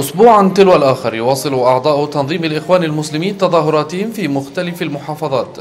أسبوعا تلو الآخر يواصل أعضاء تنظيم الإخوان المسلمين تظاهراتهم في مختلف المحافظات.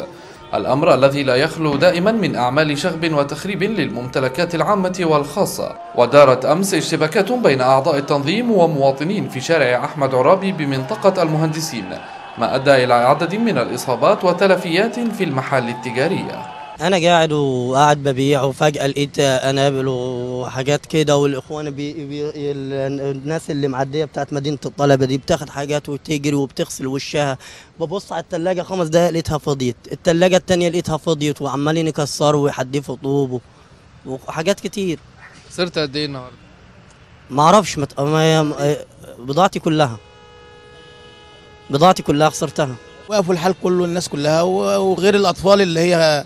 الأمر الذي لا يخلو دائما من أعمال شغب وتخريب للممتلكات العامة والخاصة. ودارت أمس اشتباكات بين أعضاء التنظيم ومواطنين في شارع أحمد عرابي بمنطقة المهندسين ما أدى إلى عدد من الإصابات وتلفيات في المحال التجارية. أنا قاعد وقاعد ببيع وفجأة لقيت انابل وحاجات كده والإخوان بي بي ال- الناس اللي معدية بتاعت مدينة الطلبة دي بتاخد حاجات وتجري وبتغسل وشها. ببص على التلاجة خمس دقايق لقيتها فضيت. التلاجة التانية لقيتها فضيت وعمالين يكسروا ويحدفوا طوب و- وحاجات كتير. خسرت قد إيه النهارده؟ ما أعرفش مت... ما... بضاعتي كلها. بضاعتي كلها خسرتها. وقفوا الحال كله الناس كلها وغير الأطفال اللي هي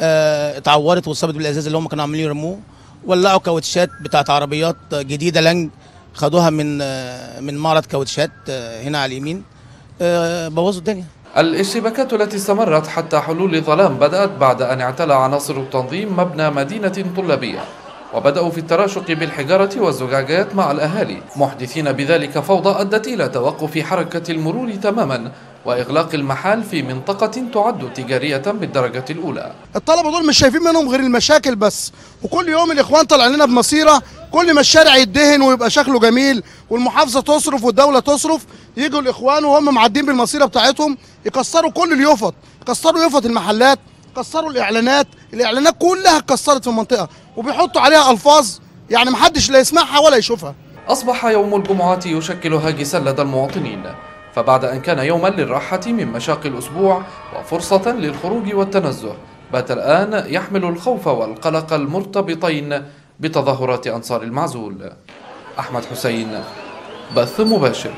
اتعورت واصابت بالإزاز اللي هم كانوا عاملين يرموه ولعوا كاوتشات بتاعت عربيات جديدة لانج خدوها من آه، من معرض كاوتشات آه، هنا على اليمين. آه، بوظوا الدنيا. الاشتباكات التي استمرت حتى حلول الظلام بدأت بعد أن اعتلى عناصر التنظيم مبنى مدينة طلابية. وبدأوا في التراشق بالحجارة والزجاجات مع الأهالي محدثين بذلك فوضى أدت إلى توقف حركة المرور تماما وإغلاق المحال في منطقة تعد تجارية بالدرجة الأولى. الطلبة دول مش شايفين منهم غير المشاكل بس وكل يوم الإخوان طالعين لنا بمصيرة كل ما الشارع يدهن ويبقى شكله جميل والمحافظة تصرف والدولة تصرف يجوا الإخوان وهم معدين بالمصيرة بتاعتهم يكسروا كل اليفط يكسروا يفط المحلات يكسروا الإعلانات الإعلانات كلها اتكسرت في المنطقة وبيحطوا عليها ألفاظ يعني محدش لا يسمعها ولا يشوفها. أصبح يوم الجمعة يشكل هاجسا لدى المواطنين فبعد أن كان يوما للراحة من مشاق الأسبوع وفرصة للخروج والتنزه بات الآن يحمل الخوف والقلق المرتبطين بتظاهرات أنصار المعزول. أحمد حسين بث مباشر.